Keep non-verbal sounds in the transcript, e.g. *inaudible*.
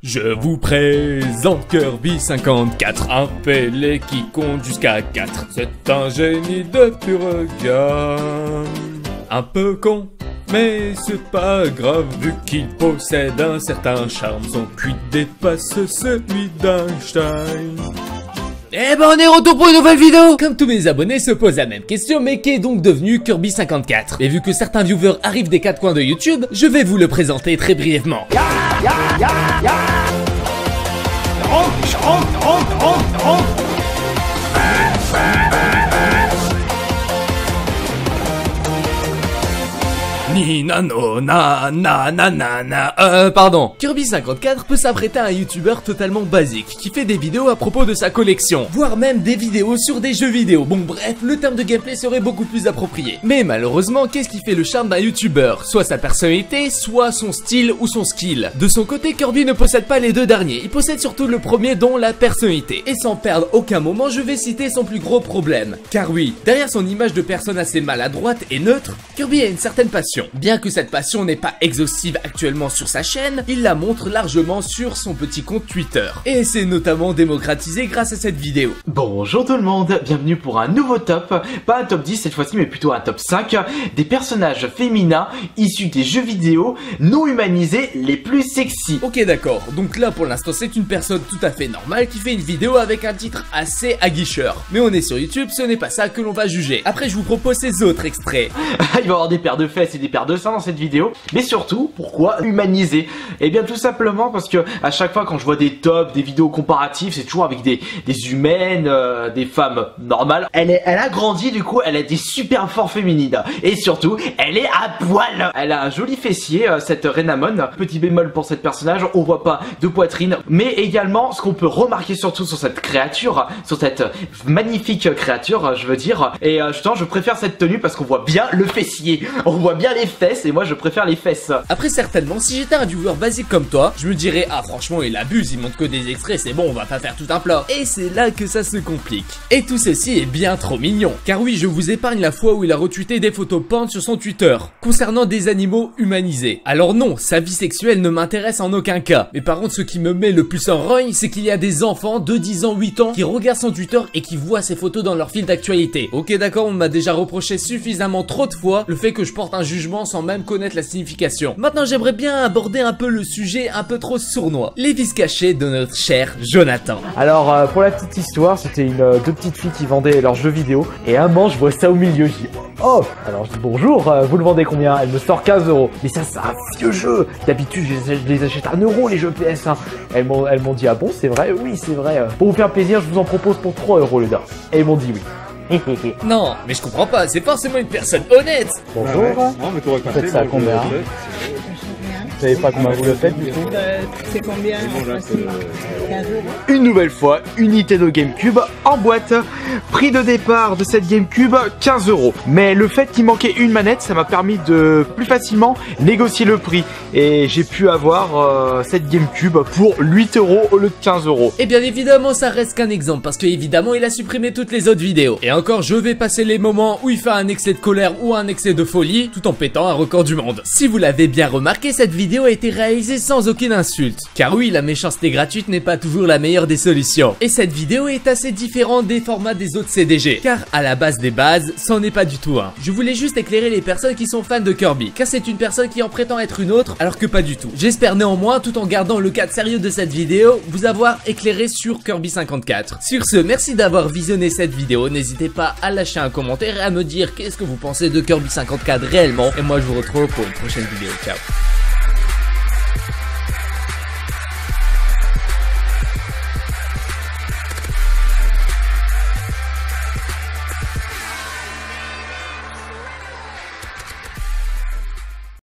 Je vous présente Kirby 54, un Pélé qui compte jusqu'à 4. C'est un génie de pure gamme. Un peu con, mais c'est pas grave vu qu'il possède un certain charme. Son QI dépasse celui d'Einstein. Eh ben on est retour pour une nouvelle vidéo. Comme tous mes abonnés se posent la même question, mais qu'est donc devenu Kirby 54 Et vu que certains viewers arrivent des quatre coins de YouTube, je vais vous le présenter très brièvement. Euh pardon. Kirby 54 peut s'apprêter à un youtubeur totalement basique qui fait des vidéos à propos de sa collection. Voire même des vidéos sur des jeux vidéo. Bon bref le terme de gameplay serait beaucoup plus approprié. Mais malheureusement qu'est-ce qui fait le charme d'un youtubeur? Soit sa personnalité soit son style ou son skill. De son côté Kirby ne possède pas les deux derniers. Il possède surtout le premier dont la personnalité. Et sans perdre aucun moment je vais citer son plus gros problème. Car oui derrière son image de personne assez maladroite et neutre Kirby a une certaine passion Bien que cette passion n'est pas exhaustive actuellement sur sa chaîne, il la montre largement sur son petit compte Twitter. Et c'est notamment démocratisé grâce à cette vidéo. Bonjour tout le monde, bienvenue pour un nouveau top, pas un top 10 cette fois-ci mais plutôt un top 5 des personnages féminins issus des jeux vidéo non humanisés les plus sexy. Ok d'accord, donc là pour l'instant c'est une personne tout à fait normale qui fait une vidéo avec un titre assez aguicheur. Mais on est sur YouTube, ce n'est pas ça que l'on va juger. Après je vous propose ces autres extraits. *laughs* Il va y avoir des paires de fesses et des paires de seins dans cette vidéo, mais surtout, pourquoi humaniser? Eh bien tout simplement parce que à chaque fois quand je vois des tops, des vidéos comparatives, c'est toujours avec des, des humaines, euh, des femmes normales. Elle, est, elle a grandi du coup, elle a des super forts féminines. Et surtout, elle est à poil Elle a un joli fessier, euh, cette Renamon. Petit bémol pour cette personnage, on voit pas de poitrine. Mais également, ce qu'on peut remarquer surtout sur cette créature, sur cette magnifique créature, je veux dire. Et euh, justement, je préfère cette tenue parce qu'on voit bien le fessier. On voit bien les fesses et moi je préfère les fesses. Après certainement, si j'étais un viewer basique comme toi, je me dirais ah franchement il abuse, il montre que des extraits, c'est bon, on va pas faire tout un plat. Et c'est là que ça se complique. Et tout ceci est bien trop mignon. Car oui, je vous épargne la fois où il a retweeté des photos peintes sur son Twitter concernant des animaux humanisés. Alors non, sa vie sexuelle ne m'intéresse en aucun cas. Mais par contre, ce qui me met le plus en rogne, c'est qu'il y a des enfants de 10 ans, 8 ans qui regardent son Twitter et qui voient ces photos dans leur fil d'actualité. Ok d'accord, on m'a déjà reproché suffisamment trop de fois le fait que je porte un jugement sans même connaître la signification. Maintenant, j'aimerais bien aborder un peu le sujet un peu trop sournois. Les vices cachés de notre cher Jonathan. Alors euh, pour la petite histoire, c'était une euh, deux petites filles qui vendaient leurs jeux vidéo et un moment je vois ça au milieu, je dis oh alors je dis bonjour, euh, vous le vendez combien? Elle me sort 15 euros. Mais ça c'est un vieux jeu. D'habitude je, les achète à 1 euro les jeux PS. hein. Elles m'ont elles m'ont dit ah bon c'est vrai? Oui c'est vrai. Pour vous faire plaisir je vous en propose pour 3 euros les gars. Et ils m'ont dit oui. Non, mais je comprends pas, c'est forcément une personne honnête. Bonjour. Non, mais t'aurais pas fait, ça à moi, combien Vous savez pas comment vous le faites du coup Euh, c'est combien fait. Bon, là, c'est, 15 euros Une nouvelle fois, unité de GameCube en boîte. Prix de départ de cette GameCube, 15 euros. Mais le fait qu'il manquait une manette, ça m'a permis de plus facilement négocier le prix. Et j'ai pu avoir euh, cette GameCube pour 8 euros au lieu de 15 euros. Et bien évidemment, ça reste qu'un exemple parce que évidemment, il a supprimé toutes les autres vidéos. Et encore, je vais passer les moments où il fait un excès de colère ou un excès de folie tout en pétant un record du monde. Si vous l'avez bien remarqué, cette vidéo a été réalisée sans aucune insulte. Car oui, la méchanceté gratuite n'est pas toujours la meilleure des solutions. Et cette vidéo est assez différente des formats des autres CDG. Car à la base des bases, c'en est pas du tout un. Je voulais juste éclairer les personnes qui sont fans de Kirby. Car c'est une personne qui en prétend être une autre alors que pas du tout. J'espère néanmoins, tout en gardant le cadre sérieux de cette vidéo, vous avoir éclairé sur Kirby 54. Sur ce, merci d'avoir visionné cette vidéo. N'hésitez pas à lâcher un commentaire et à me dire qu'est-ce que vous pensez de Kirby 54 réellement. Et moi je vous retrouve pour une prochaine vidéo. Ciao